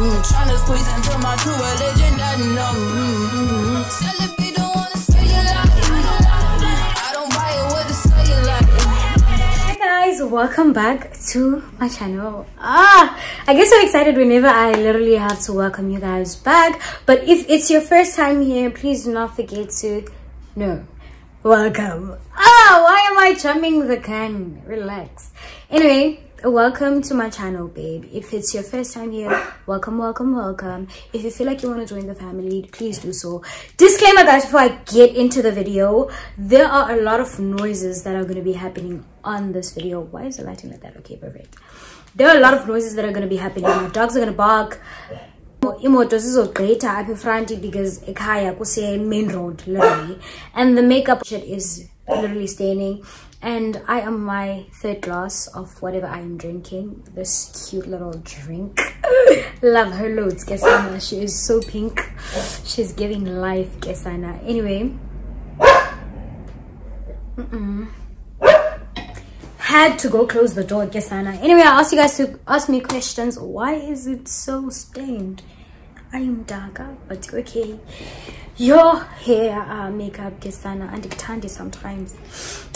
Mm, tryna squeeze into my true religion, that no. Mm, mm. Guys, welcome back to my channel. Ah, I get so excited whenever I literally have to welcome you guys back. But if it's your first time here, please do not forget to no welcome. Ah, why am I jumping the gun? Relax. Anyway, welcome to my channel babe. If it's your first time here welcome welcome welcome. If you feel like you want to join the family please do so. Disclaimer guys before i get into the video there are a lot of noises that are going to be happening on this video. Why is the lighting like that? Okay perfect. There are a lot of noises that are going to be happening. My dogs are going to bark. Imoto zizogqitha apha front because ekhaya kuse main road literally. And the makeup shit is literally staining and i am my third glass of whatever i am drinking. This cute little drink. Love her loads kesana she is so pink. She's giving life kesana anyway. Mm -mm. had to go close the door kesana anyway i asked you guys to ask me questions. Why is it so stained i am darker but okay. Your hair uh, makeup kesana and it sometimes.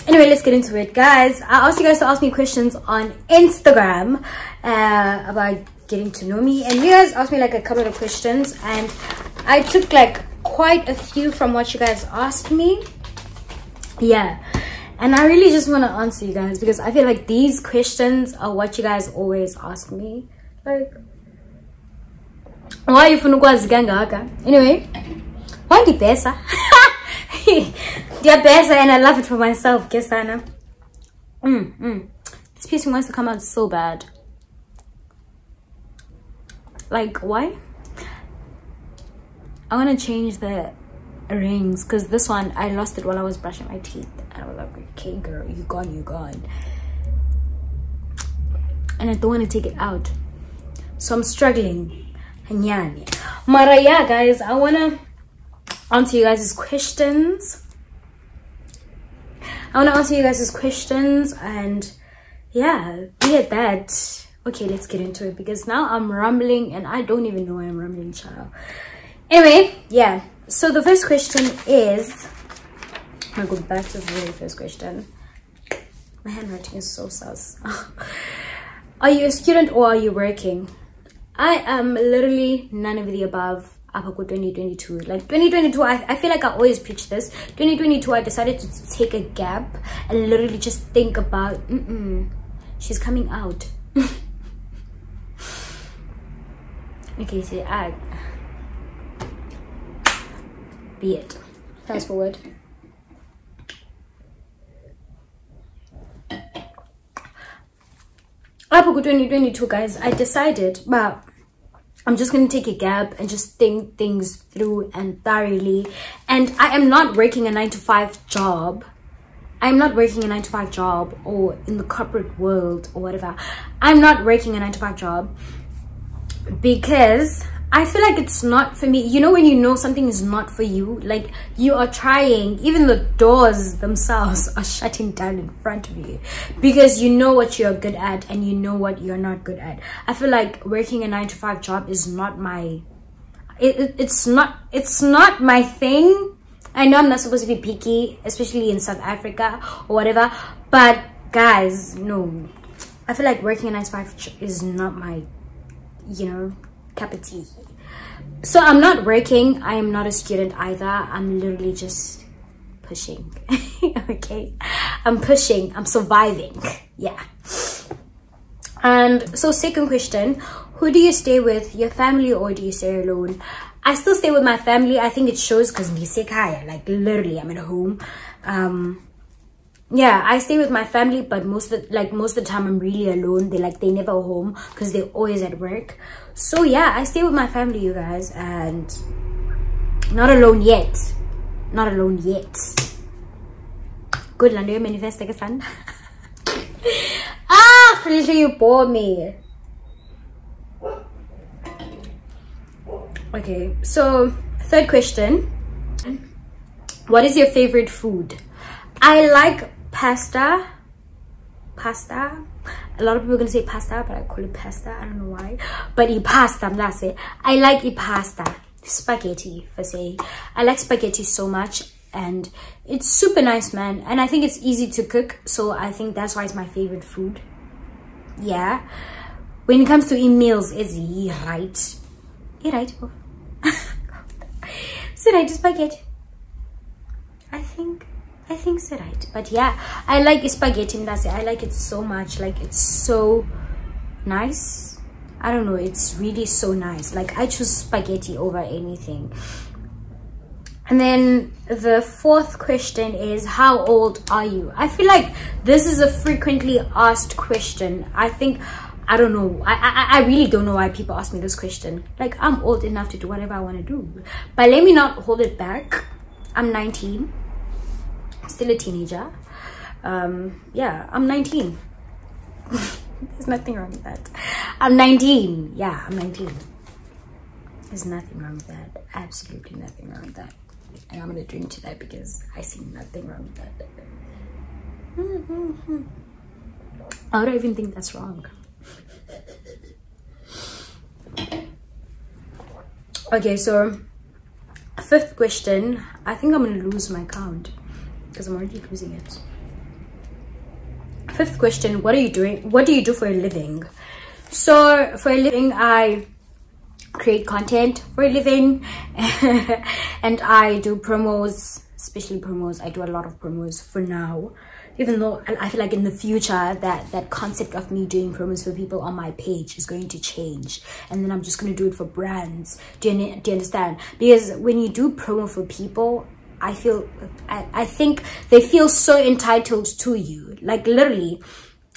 Anyway let's get into it. Guys i asked you guys to ask me questions on instagram uh, about getting to know me and you guys asked me like a couple of questions and i took like quite a few from what you guys asked me. Yeah. And i really just want to answer you guys because i feel like these questions are what you guys always ask me. Like why you ukwazi kangaka anyway wandibhesa ndiyabhesa and i love it for myself ke sana. Mm, mm. this piece wants to come out so bad. Like why? I want to change the rings because this one i lost it while i was brushing my teeth and i was like okay girl you gone you gone. And i don't want to take it out. So i'm struggling Mara, yeah, guys, I want to answer you guys' questions. I want to answer you guys' questions and yeah, be at that. Okay, let's get into it because now I'm rambling and I don't even know why I'm rambling, child. Anyway, yeah. So the first question is, I'm gonna go back to the very first question. My handwriting is so sus. are you a student or are you working? I am literally none of the above up 2022 like 2022 I, I feel like i always preach this. 2022 i decided to take a gap and literally just think about mm -mm, she's coming out. Okay see i be it. Fast forward up 2022 guys i decided but I'm just to take a gap and just think things through and thoroughly. And I am not working a 9 to 5 job. I'm not working a 9 to 5 job or in the corporate world or whatever. I'm not working a 9 to 5 job because I feel like it's not for me. You know when you know something is not for you? Like you are trying, even the doors themselves are shutting down in front of you because you know what you're good at and you know what you're not good at. I feel like working a 9 to 5 job is not my it, it, it's not it's not my thing. I know I'm not supposed to be picky, especially in South Africa or whatever, but guys, no. I feel like working a 9 to 5 is not my you know cup of tea so i'm not working. I am not a student either. I'm literally just pushing. Okay? I'm pushing. I'm surviving. Yeah. And so second question. Who do you stay with? Your family or do you stay alone? I still stay with my family. I think it shows because like literally i'm at home. Um yeah i stay with my family but most of the, like most of the time i'm really alone. They like they never home because they're always at work so yeah i stay with my family you guys and not alone yet. Not alone yet. Good lando you manifest like a son ah Felicia, you bore me. Okay so third question. What is your favorite food? I like pasta. Pasta. A lot of people are gonna say pasta but i call it pasta. I don't know why. But i pasta that's it i like i pasta. Spaghetti for say i like spaghetti so much and it's super nice man. And i think it's easy to cook so i think that's why it's my favorite food. Yeah. When it comes to emails is he right? He right so right spaghetti? I think i think so right. But yeah i like spaghetti it i like it so much. Like it's so nice. I don't know. It's really so nice. Like i choose spaghetti over anything. And then the fourth question is how old are you? I feel like this is a frequently asked question. I think i don't know. I i, I really don't know why people ask me this question. Like i'm old enough to do whatever i want to do. But let me not hold it back. I'm 19 still a teenager. Um yeah i'm 19 there's nothing wrong with that. I'm 19 yeah i'm 19 there's nothing wrong with that. Absolutely nothing wrong with that. And I'm gonna drink to that because I see nothing wrong with that. I don't even think that's wrong. Okay, so fifth question. I think I'm gonna lose my count because I'm already losing it. Fifth question, what are you doing? What do you do for a living? So for a living, I create content for a living and I do promos, especially promos. I do a lot of promos for now. Even though I feel like in the future that that concept of me doing promos for people on my page is going to change, and then I'm just going to do it for brands. Do you, do you understand? Because when you do promo for people, I feel I, I think they feel so entitled to you. Like literally,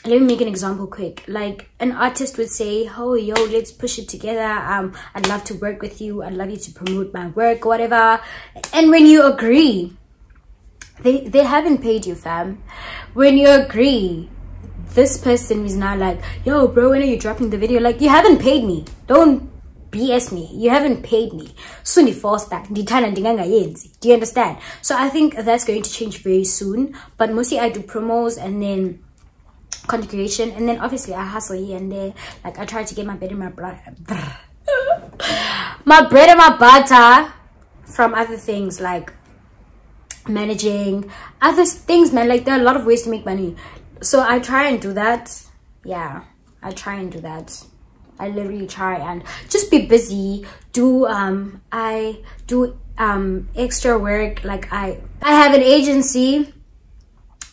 let me make an example quick. Like an artist would say oh yo let's push it together. Um i'd love to work with you. I'd love you to promote my work whatever. And when you agree they they haven't paid you fam. When you agree this person is now like yo bro when are you dropping the video? Like you haven't paid me. Don't BS me. You haven't paid me. Soon foster. Do you understand? So I think that's going to change very soon. But mostly I do promos and then content creation and then obviously i hustle here and there like i try to get my bread and my butter my bread and my butter from other things like managing other things man like there are a lot of ways to make money so i try and do that yeah i try and do that i literally try and just be busy do um i do um extra work like i i have an agency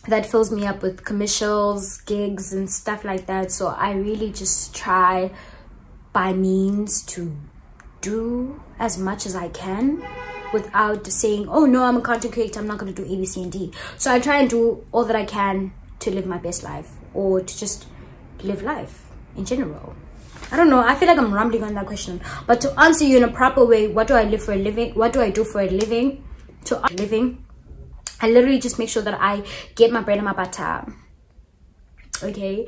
that fills me up with commercials, gigs, and stuff like that. So I really just try by means to do as much as I can without saying, oh no, I'm a content creator, I'm not going to do A, B, C, and D. So I try and do all that I can to live my best life or to just live life in general. I don't know. I feel like I'm rambling on that question. But to answer you in a proper way, what do I live for a living? What do I do for a living? To a living I literally just make sure that I get my bread and my butter. Okay.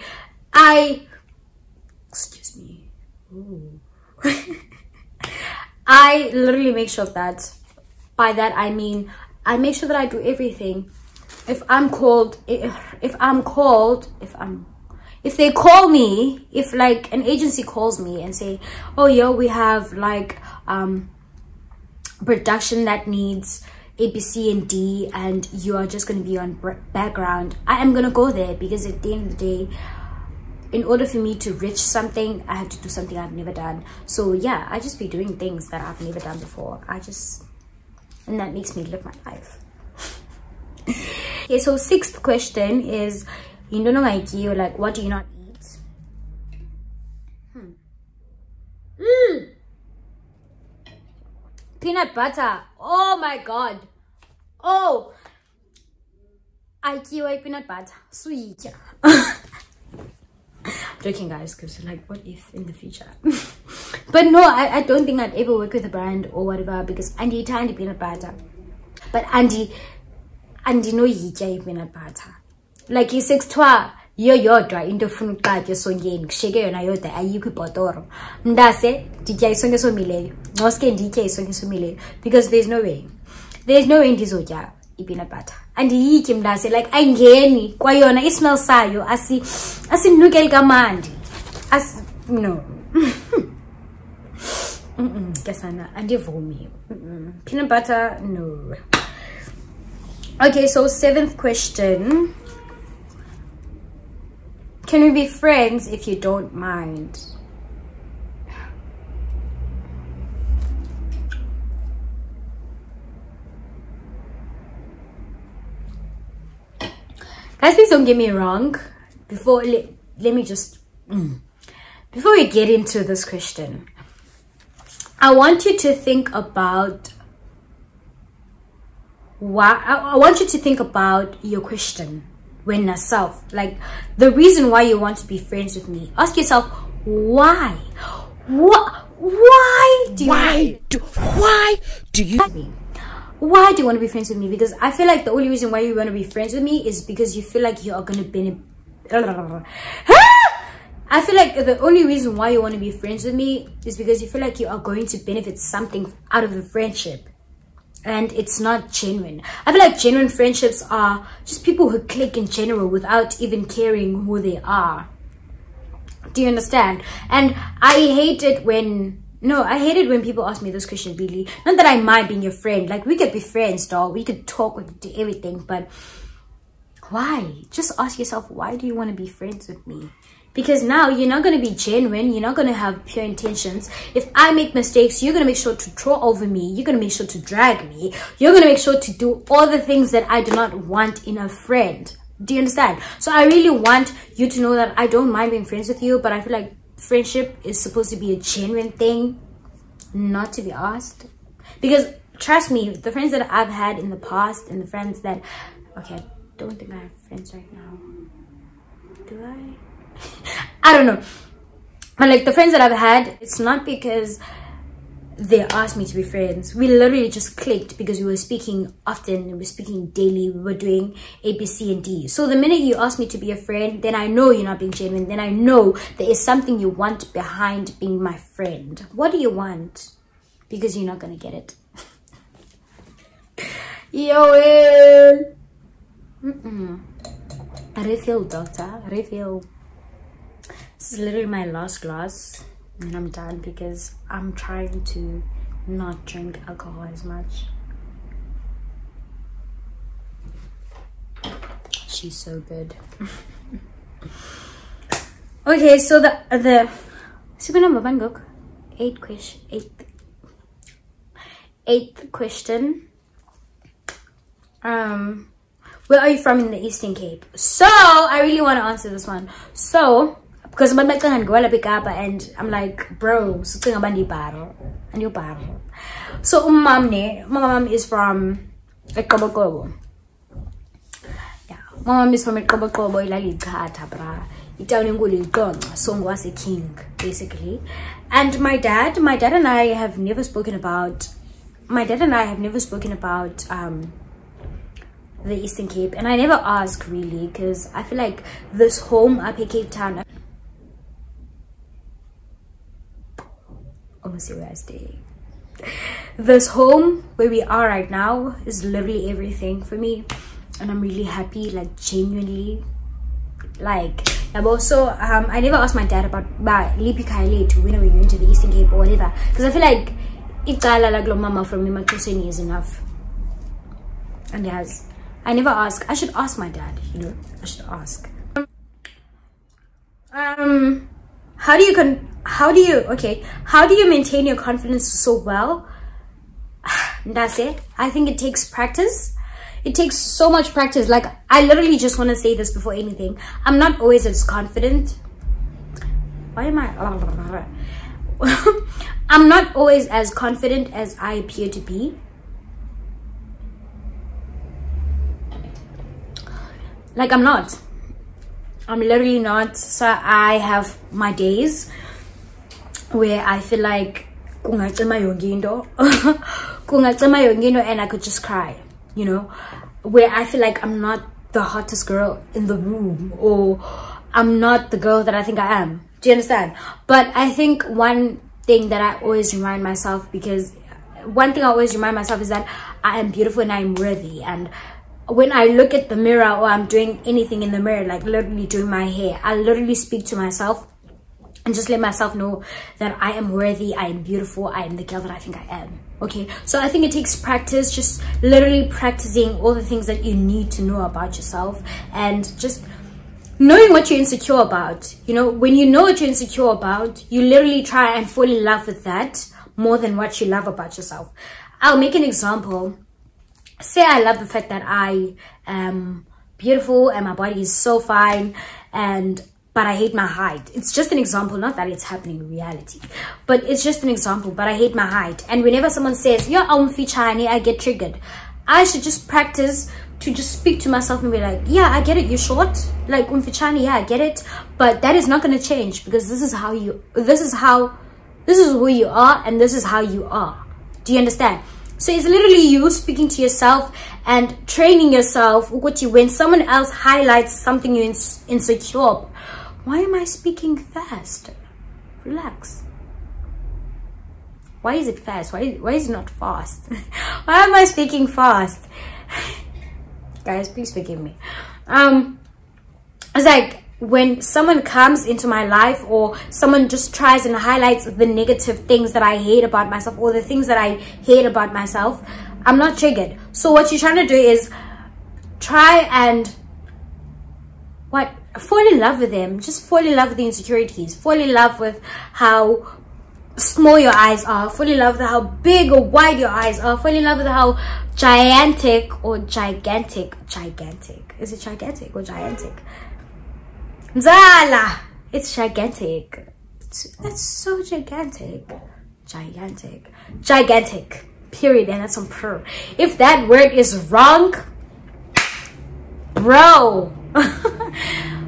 I, excuse me. I literally make sure that, by that I mean, I make sure that I do everything. If I'm called, if, if I'm called, if I'm, if they call me, if like an agency calls me and say, oh, yo, we have like, um, production that needs a, B, C, and D, and you are just going to be on background, I am going to go there because at the end of the day, in order for me to reach something, I have to do something I've never done. So yeah, I just be doing things that I've never done before. I just, and that makes me live my life. okay, so sixth question is, you don't know like you, like what do you not eat? Hmm. Mm. Peanut butter. Oh my god. Oh. I kiwi peanut butter. Sweet. Joking guys because like what if in the future? But no I, I don't think I'd ever work with a brand or whatever because Andy tiny peanut butter. But Andy Andy no yitya peanut butter like six twa yiyo yodwa into efuna uqatya esontyeni kushiyeke yona yodwa ayikho ibhotoro. Mntase nditya isonke esomileyo. Ngoske nditye isonke esomileyo. Because there's no way. There's no way ndizotya i-peanut butter. Andiyityi mntase like ayingeni. Kwayona ismell sayo asi asinukeli kamandi. Asi no. Mm-mm, ke sana andivumi peanut butter no. Okay so seventh question can we be friends if you don't mind? Guys please don't get me wrong. Before let, let me just mm. before we get into this question i want you to think about why I, I want you to think about your question when yourself like the reason why you want to be friends with me ask yourself why what why do you Why do why do you me? Why do you want to be friends with me? Because I feel like the only reason why you want to be friends with me is because you feel like you are going to benefit. I feel like the only reason why you want to be friends with me is because you feel like you are going to benefit something out of the friendship. And it's not genuine. I feel like genuine friendships are just people who click in general without even caring who they are. Do you understand? And I hate it when no, I hate it when people ask me this question, really. Not that I mind being your friend. Like we could be friends, dog. We could talk, could do everything, but why? Just ask yourself, why do you want to be friends with me? Because now you're not going to be genuine. You're not going to have pure intentions. If I make mistakes, you're going to make sure to troll over me. You're going to make sure to drag me. You're going to make sure to do all the things that I do not want in a friend. Do you understand? So I really want you to know that I don't mind being friends with you, but I feel like friendship is supposed to be a genuine thing, not to be asked. Because trust me, the friends that I've had in the past and the friends that okay, I don't think I have friends right now. Do I? I don't know. But like the friends that I've had, it's not because they asked me to be friends. We literally just clicked because we were speaking often, we were speaking daily, we were doing A, B, C, and D. So the minute you ask me to be a friend, then I know you're not being genuine. Then I know there is something you want behind being my friend. What do you want? Because you're not gonna get it. Yo, well. Mm-mm. Refill, doctor. Refill. This is literally my last glass and I'm done because I'm trying to not drink alcohol as much. She's so good. okay, so the the super number one book. Eight question eighth eighth question. Um where are you from in the Eastern Cape? So I really want to answer this one. So because abantu bacinga ndiwela pikapa and i'm like bro sicinga uba ndibharo andiyobharo so umam ne umamam is from eqoboqobo yeah umamam is from eqoboqobo ilali ichatha bra. Itawuni enkulu iqonca so ngwaseking basically. And my dad my dad and i have never spoken about my dad and i have never spoken about um the eastern cape. And i never ask really because i feel like this home up in cape town where I stay. This home where we are right now is literally everything for me, and I'm really happy, like genuinely. Like, I've also um I never asked my dad about about Lipi Kaile to when are we going to the Eastern Cape or whatever, because I feel like Ikala like mama from Mimakoseni is enough. And yes, I never ask. I should ask my dad. You know, I should ask. Um, how do you con? How do you okay? How do you maintain your confidence so well? That's it. I think it takes practice. It takes so much practice. Like I literally just want to say this before anything. I'm not always as confident. Why am I? I'm not always as confident as I appear to be. Like I'm not. I'm literally not. So I have my days where I feel like and I could just cry, you know, where I feel like I'm not the hottest girl in the room or I'm not the girl that I think I am. Do you understand? But I think one thing that I always remind myself because one thing I always remind myself is that I am beautiful and I'm worthy. And when I look at the mirror or I'm doing anything in the mirror, like literally doing my hair, I literally speak to myself and just let myself know that I am worthy, I am beautiful, I am the girl that I think I am. Okay, so I think it takes practice, just literally practicing all the things that you need to know about yourself and just knowing what you're insecure about. You know, when you know what you're insecure about, you literally try and fall in love with that more than what you love about yourself. I'll make an example. Say I love the fact that I am beautiful and my body is so fine and but I hate my height. It's just an example, not that it's happening in reality, but it's just an example, but I hate my height. And whenever someone says, you're umfichani, I get triggered. I should just practice to just speak to myself and be like, yeah, I get it, you're short. Like umfichani, yeah, I get it. But that is not going to change because this is how you, this is how, this is who you are and this is how you are. Do you understand? So it's literally you speaking to yourself and training yourself. When someone else highlights something you're insecure why am I speaking fast? Relax. Why is it fast? Why, why is it not fast? why am I speaking fast? Guys, please forgive me. Um, it's like when someone comes into my life or someone just tries and highlights the negative things that I hate about myself or the things that I hate about myself, I'm not triggered. So what you're trying to do is try and what fall in love with them. Just fall in love with the insecurities. Fall in love with how small your eyes are. Fall in love with how big or wide your eyes are. Fall in love with how gigantic or gigantic gigantic. Is it gigantic or gigantic Zala it's gigantic. That's so gigantic. Gigantic. Gigantic. Period. And that's on per if that word is wrong bro.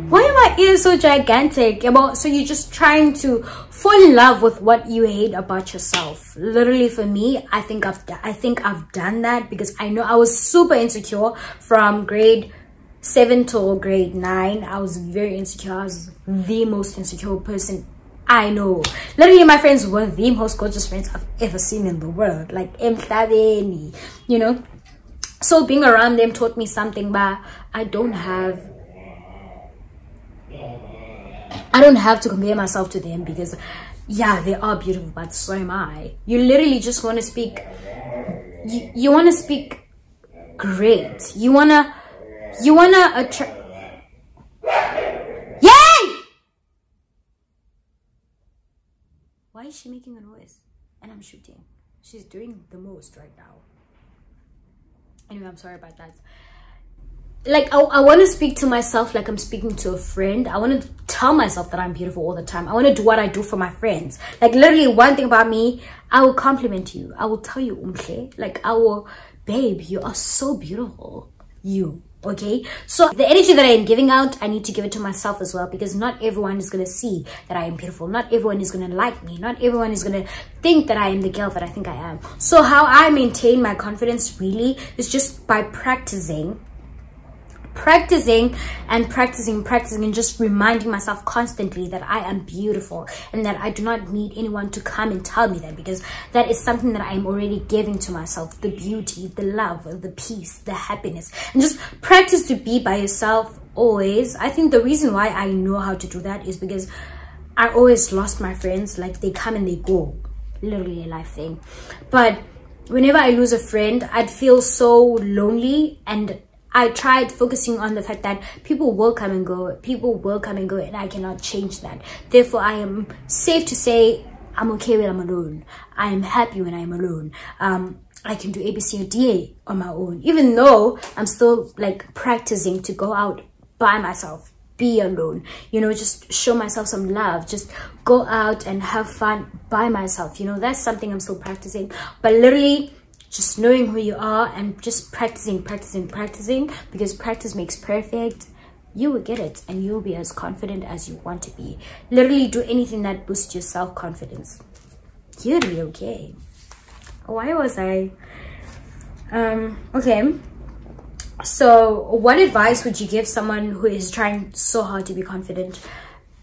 Why are my ears so gigantic? So you're just trying to fall in love with what you hate about yourself. Literally for me i think i've i think i've done that because i know i was super insecure from grade seven to grade nine i was very insecure i was the most insecure person I know. Literally, my friends were the most gorgeous friends I've ever seen in the world. Like, emhlabeni, you know. So being around them taught me something, but I don't have I don't have to compare myself to them because yeah, they are beautiful, but so am I. You literally just want to speak, you, you want to speak great. You want to, you want to attract, yay! Why is she making a noise? And I'm shooting. She's doing the most right now. Anyway, I'm sorry about that like I, I want to speak to myself like I'm speaking to a friend. I want to tell myself that I'm beautiful all the time. I want to do what I do for my friends. Like literally one thing about me, I will compliment you. I will tell you. Like I will, babe, you are so beautiful. You okay? So the energy that i am giving out i need to give it to myself as well because not everyone is going to see that i am beautiful. Not everyone is going to like me. Not everyone is going to think that i am the girl that i think i am. So how i maintain my confidence really is just by practicing practicing and practicing practicing and just reminding myself constantly that i am beautiful and that i do not need anyone to come and tell me that because that is something that i am already giving to myself the beauty the love the peace the happiness. And just practice to be by yourself always. I think the reason why i know how to do that is because i always lost my friends like they come and they go literally a life thing. But whenever i lose a friend i'd feel so lonely and I tried focusing on the fact that people will come and go, people will come and go, and I cannot change that. Therefore, I am safe to say I'm okay when I'm alone. I am happy when I'm alone. Um, I can do ABC or DA on my own, even though I'm still like practicing to go out by myself, be alone, you know, just show myself some love, just go out and have fun by myself. You know, that's something I'm still practicing. But literally, just knowing who you are and just practicing practicing practicing because practice makes perfect. You will get it and you'll be as confident as you want to be. Literally do anything that boosts your self-confidence. You'll be okay. Why was i um okay. So what advice would you give someone who is trying so hard to be confident?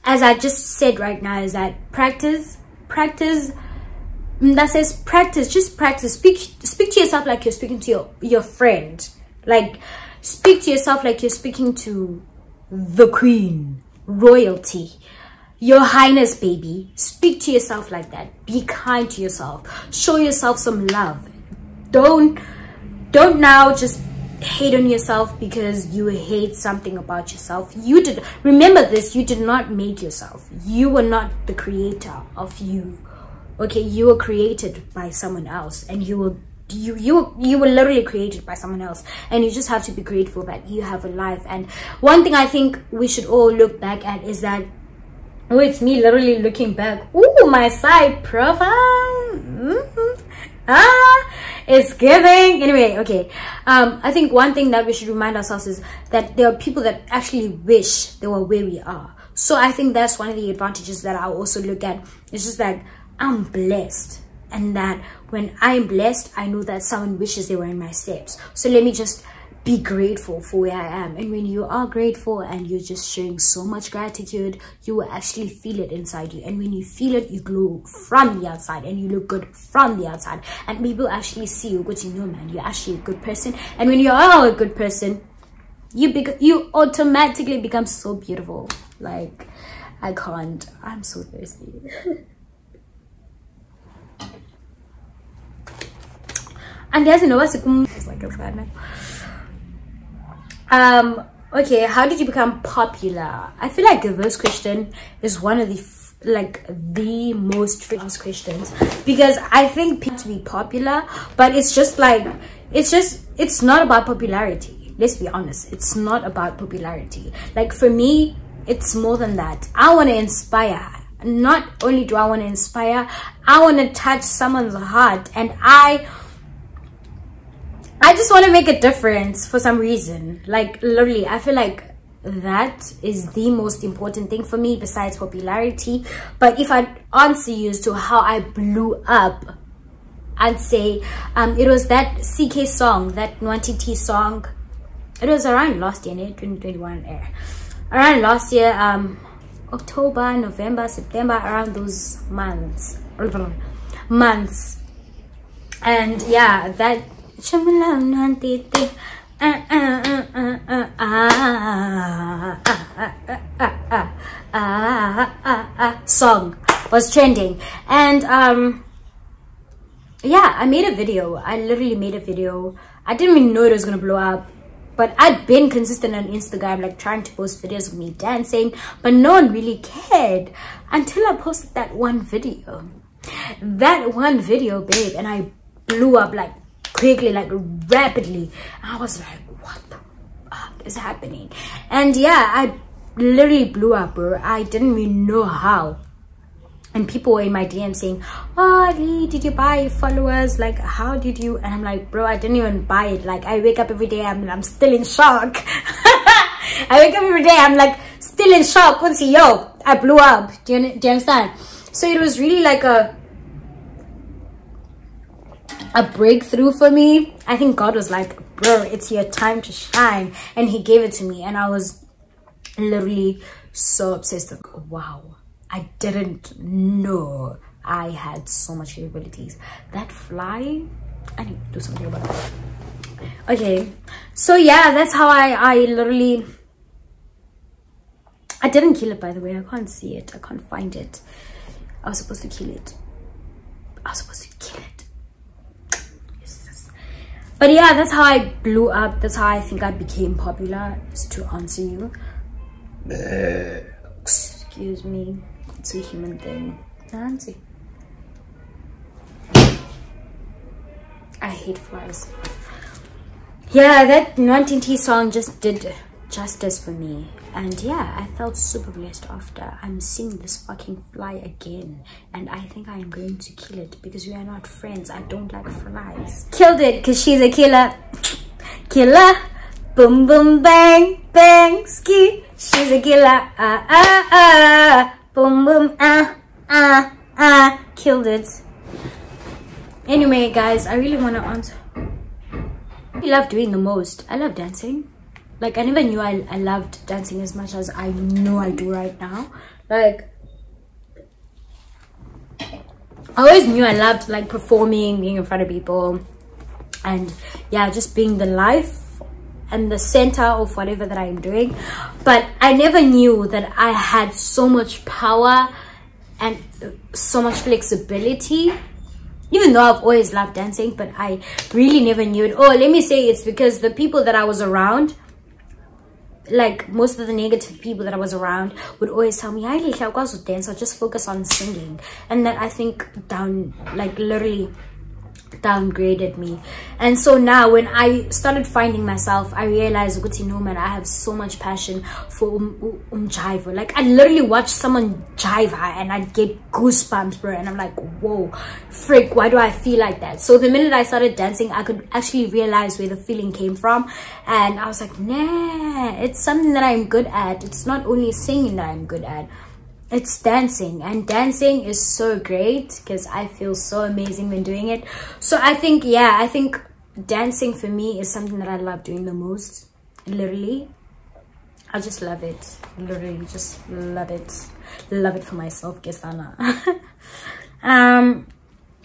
As i just said right now is that practice practice Mm, that says practice just practice. Speak speak to yourself like you're speaking to your your friend. Like speak to yourself like you're speaking to the queen. Royalty. Your highness baby. Speak to yourself like that. Be kind to yourself. Show yourself some love. Don't don't now just hate on yourself because you hate something about yourself. You did remember this you did not make yourself. You were not the creator of you okay you were created by someone else and you were you you you were literally created by someone else and you just have to be grateful that you have a life. And one thing i think we should all look back at is that oh it's me literally looking back. Oh my side profile. Mm -hmm. ah it's giving. Anyway okay. Um i think one thing that we should remind ourselves is that there are people that actually wish they were where we are. So i think that's one of the advantages that i also look at. It's just like i'm blessed and that when i'm blessed i know that someone wishes they were in my steps so let me just be grateful for where I am. And when you are grateful and you're just showing so much gratitude, you will actually feel it inside you. And when you feel it, you glow from the outside and you look good from the outside. And people actually see you good to know, man. You're actually a good person. And when you are a good person, you bec you automatically become so beautiful. Like, I can't. I'm so thirsty. and there's no it's like a bad man um okay how did you become popular? I feel like this question is one of the like the most famous questions because i think people to be popular but it's just like it's just it's not about popularity. Let's be honest. It's not about popularity. Like for me it's more than that. I want to inspire. Not only do i want to inspire i want to touch someone's heart and i I just want to make a difference for some reason. Like literally, I feel like that is the most important thing for me besides popularity. But if I answer you as to how I blew up, I'd say um, it was that CKay song, that Nwantiti song. It was around last year, 2021 air. Around last year, um, October, November, September, around those months. Months. And yeah, that song was trending and um yeah i made a video i literally made a video i didn't even know it was gonna blow up but I'd been consistent on Instagram, like trying to post videos of me dancing, but no one really cared until I posted that one video. That one video, babe, and I blew up like quickly, like rapidly. I was like, what the fuck is happening? And yeah, I literally blew up, bro. I didn't even know how. And people were in my DM saying, Oh, Lee, did you buy followers? Like, how did you? And I'm like, bro, I didn't even buy it. Like, I wake up every day, I'm, I'm still in shock. I wake up every day, I'm like, still in shock. Once yo, I blew up. Do you, do you understand? So it was really like a a breakthrough for me. I think God was like, bro, it's your time to shine. And he gave it to me. And I was literally so obsessed. Like, wow, I didn't know I had so much capabilities. That fly, I need to do something about that. Okay, so yeah, that's how I, I literally, I didn't kill it by the way. I can't see it. I can't find it. I was supposed to kill it. I was supposed to kill it but yeah that's how i blew up. That's how i think i became popular is to answer you. Eh. Excuse me. It's a human thing. Nancy. I hate flies. Yeah that Nwantiti song just did justice for me and yeah i felt super blessed after i'm seeing this fucking fly again. And i think i'm going to kill it because we are not friends. I don't like flies. Killed it because she's a killer. Killer. Boom boom bang bang ski. She's a killer. Ah ah ah boom boom ah ah ah killed it. Anyway guys i really want to answer I love doing the most. I love dancing like i never knew I, I loved dancing as much as i know i do right now like I always knew I loved like performing, being in front of people, and yeah, just being the life and the center of whatever that I'm doing. But I never knew that I had so much power and so much flexibility. Even though I've always loved dancing, but I really never knew it. Oh, let me say it's because the people that I was around, like most of the negative people that I was around would always tell me, I will dance, I'll just focus on singing. And that I think down, like literally downgraded me. And so now when i started finding myself i realized Guti no man i have so much passion for um, um jive. Like i literally watch someone jive and i get goosebumps bro. And i'm like whoa freak why do i feel like that? So the minute i started dancing i could actually realize where the feeling came from. And i was like nah it's something that i'm good at. It's not only singing that i'm good at it's dancing and dancing is so great because i feel so amazing when doing it. So i think yeah i think dancing for me is something that i love doing the most literally. I just love it literally just love it love it for myself kesana. Um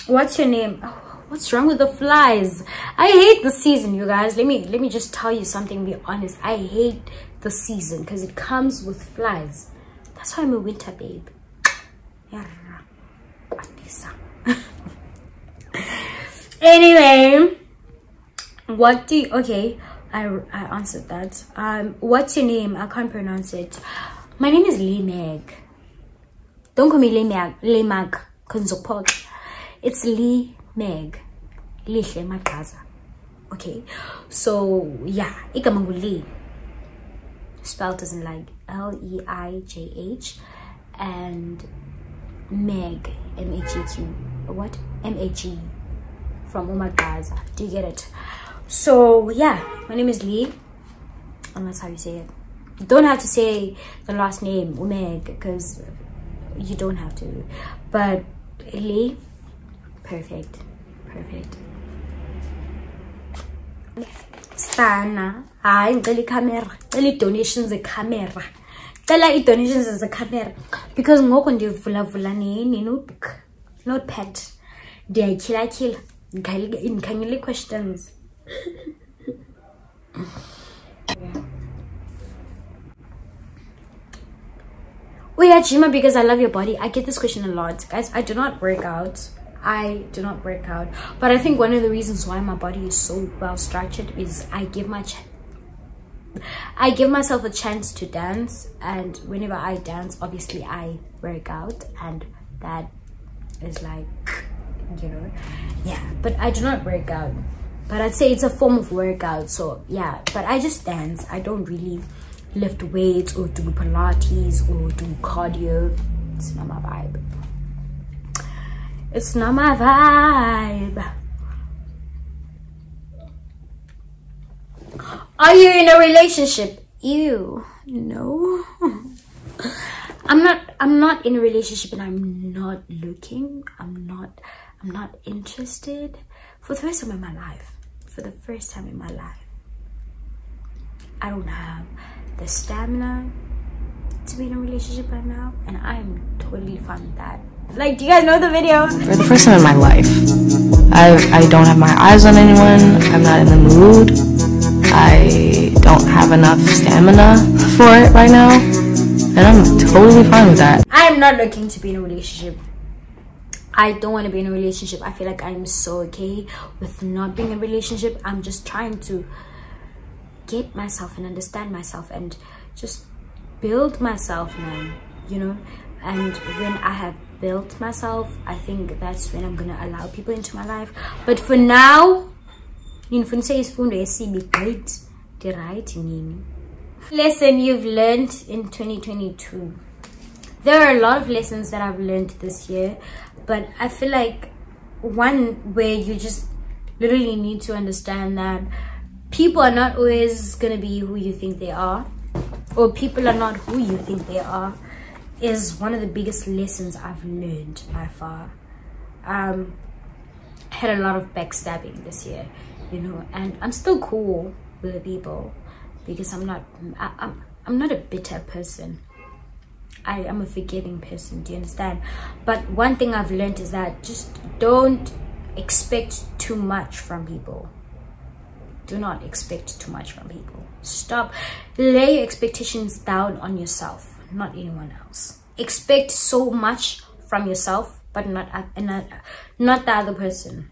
what's your name? Oh, what's wrong with the flies? I hate the season you guys. Let me let me just tell you something be honest. I hate the season because it comes with flies that's why I'm a winter babe. anyway, what do you, okay, I, I answered that. Um, what's your name? I can't pronounce it. My name is Lee Meg. Don't call me Lee Meg, Lee Mag, It's Lee Meg. Lihle Magaza. Okay, so yeah, igama Lee spelled as in like L-E-I-J-H and Meg M-H-E-Q what? M-H-E from oh Umagaza do you get it? So yeah my name is Lee. And that's how you say it. You don't have to say the last name Umeg because you don't have to. But Lee perfect perfect. Sana hayi ngicela icamera cela i-donations zecamera cela i-donations zecamera because ngoku ndivulavula ne-notebook notepad ndiyayityhilatyhila ndikhangela ii-questions uyajima because i love your body. I get this question a lot. Guys i do not work out. I do not work out. But I think one of the reasons why my body is so well structured is I give my I give myself a chance to dance and whenever I dance obviously I work out and that is like you know yeah but I do not work out. But I'd say it's a form of workout so yeah but I just dance. I don't really lift weights or do pilates or do cardio. It's not my vibe. It's not my vibe. Are you in a relationship? Ew. No. I'm not I'm not in a relationship and I'm not looking. I'm not I'm not interested. For the first time in my life. For the first time in my life. I don't have the stamina to be in a relationship right now and I'm totally fine with that. Like, do you guys know the video? For the first time in my life, I, I don't have my eyes on anyone. I'm not in the mood. I don't have enough stamina for it right now. And I'm totally fine with that. I'm not looking to be in a relationship. I don't want to be in a relationship. I feel like I'm so okay with not being in a relationship. I'm just trying to get myself and understand myself and just build myself, man. You know? And when I have built myself i think that's when i'm gonna allow people into my life but for now nginifundise isifundo esibi great right nini? Lesson you've learned in 2022 there are a lot of lessons that i've learned this year but i feel like one where you just literally need to understand that people are not always gonna be who you think they are or people are not who you think they are is one of the biggest lessons I've learned by far. Um, had a lot of backstabbing this year, you know, and I'm still cool with the people because I'm not, I, I'm, I'm not a bitter person. I am a forgiving person. Do you understand? But one thing I've learned is that just don't expect too much from people. Do not expect too much from people. Stop. Lay your expectations down on yourself, not anyone else. Expect so much from yourself, but not uh, not not the other person.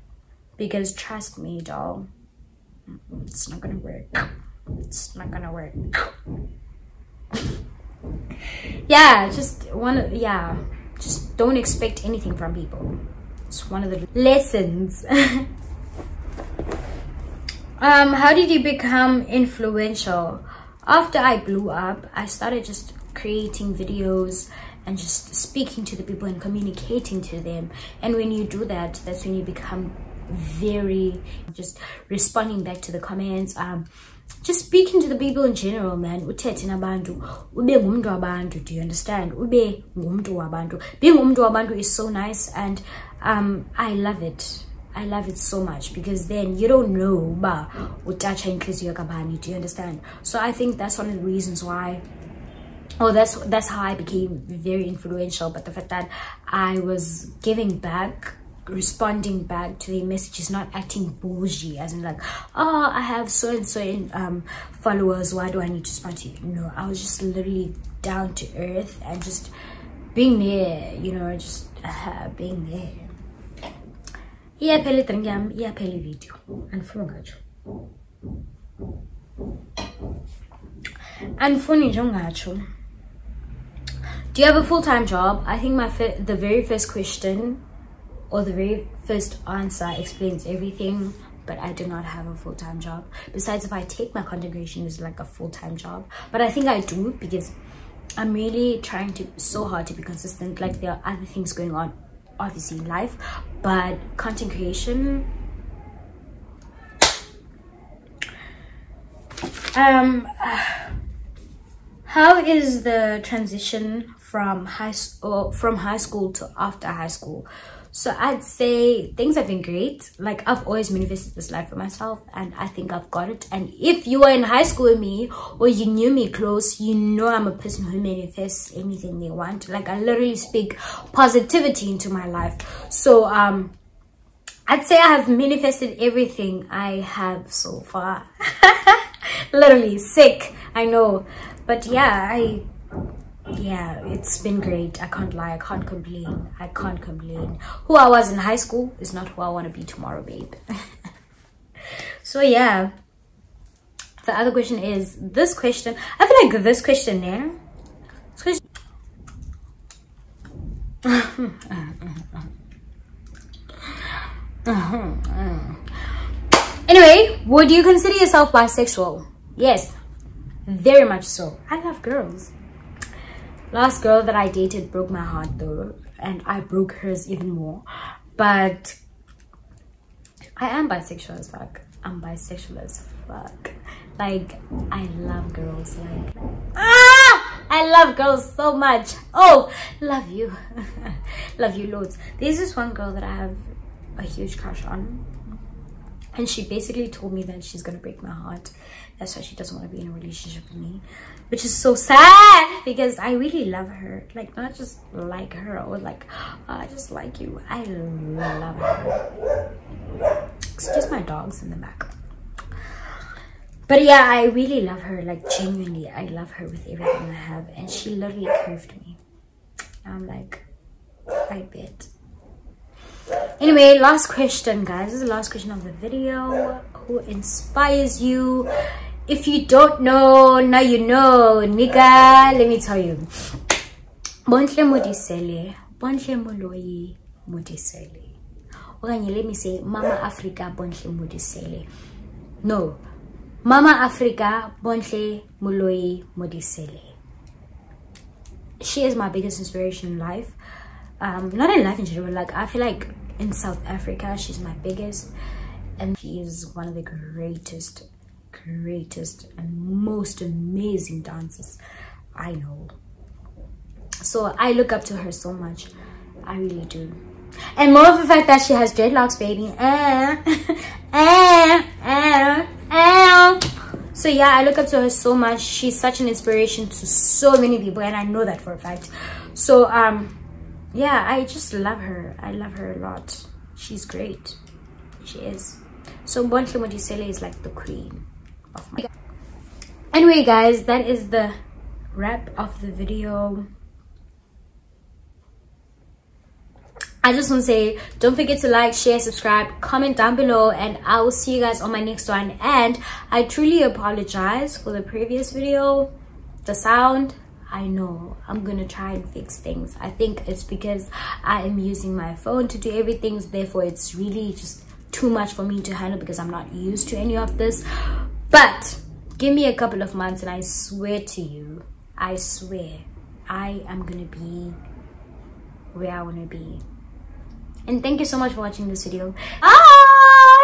Because trust me, doll, it's not gonna work. It's not gonna work. yeah, just one. Yeah, just don't expect anything from people. It's one of the lessons. um, how did you become influential? After I blew up, I started just creating videos and just speaking to the people and communicating to them. And when you do that, that's when you become very just responding back to the comments. Um, just speaking to the people in general man. Uthethe nabantu. Ube ngumntu wabantu do you understand? Ube ngumntu wabantu. Being ngumntu wabantu is so nice and um i love it. I love it so much because then you don't know uba utatsha intliziyo kabani do you understand? So i think that's one of the reasons why oh that's that's how i became very influential. But the fact that i was giving back responding back to the messages not acting bougie as in like oh i have so and so in um followers why do i need to respond to you? No i was just literally down to earth and just being there you know just uh, being there. Iyaphela idrink yam iyaphela ivideo andifuni ngatsho. Andifuni nje ungatsho do you have a full-time job? I think my the very first question or the very first answer explains everything but I do not have a full-time job. Besides, if I take my content creation is like a full-time job, but I think I do because I'm really trying to so hard to be consistent. Like there are other things going on, obviously in life, but content creation. Um, how is the transition from high school from high school to after high school? So I'd say things have been great. Like I've always manifested this life for myself and I think I've got it. And if you were in high school with me or you knew me close, you know I'm a person who manifests anything they want. Like I literally speak positivity into my life. So um I'd say I have manifested everything I have so far. literally sick, I know. But yeah, I yeah it's been great. I can't lie. I can't complain. I can't complain. Who i was in high school is not who i want to be tomorrow babe. So yeah. The other question is this question. I feel like this question there anyway would you consider yourself bisexual? Yes very much so. I love girls last girl that i dated broke my heart though and i broke hers even more. But i am bisexual as fuck. I'm bisexual as fuck. Like i love girls like ah! I love girls so much. Oh love you. Love you loads. There's this one girl that i have a huge crush on and she basically told me that she's gonna break my heart. That's why she doesn't want to be in a relationship with me. Which is so sad because i really love her. Like not just like her or like oh, i just like you. I love her. Excuse my dogs in the back. But yeah i really love her. Like genuinely i love her with everything i have. And she literally curved me. I'm like i bet anyway last question guys. This is the last question of the video. Who inspires you? If you don't know now you know. Nigga let me tell you. Bonhle Modiselle Bontle Moloi Modiselle. Okanye let me say mama africa Bontle Modiselle. No. Mama africa Bontle Moloi Modiselle. She is my biggest inspiration in life um not in life in general like i feel like in south africa she's my biggest and she is one of the greatest greatest and most amazing dancers I know. So I look up to her so much. I really do. And more of the fact that she has dreadlocks, baby. Eh, eh, eh, so yeah i look up to her so much she's such an inspiration to so many people and i know that for a fact so um yeah i just love her. I love her a lot. She's great. She is. So Bontle Modiselle is like the queen of my anyway guys that is the wrap of the video. I just want to say don't forget to like, share, subscribe, comment down below and I will see you guys on my next one. And I truly apologize for the previous video the sound I know I'm gonna try and fix things. I think it's because I am using my phone to do everything therefore it's really just too much for me to handle because I'm not used to any of this. But give me a couple of months and I swear to you I swear I am gonna be where I want to be. And thank you so much for watching this video. Ah